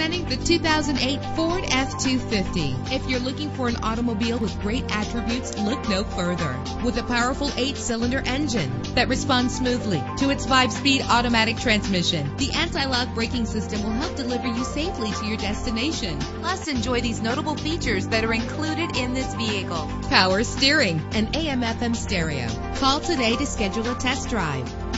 Presenting the 2008 Ford F-250. If you're looking for an automobile with great attributes, look no further. With a powerful eight-cylinder engine that responds smoothly to its five-speed automatic transmission, the anti-lock braking system will help deliver you safely to your destination. Plus, enjoy these notable features that are included in this vehicle. Power steering and AM-FM stereo. Call today to schedule a test drive.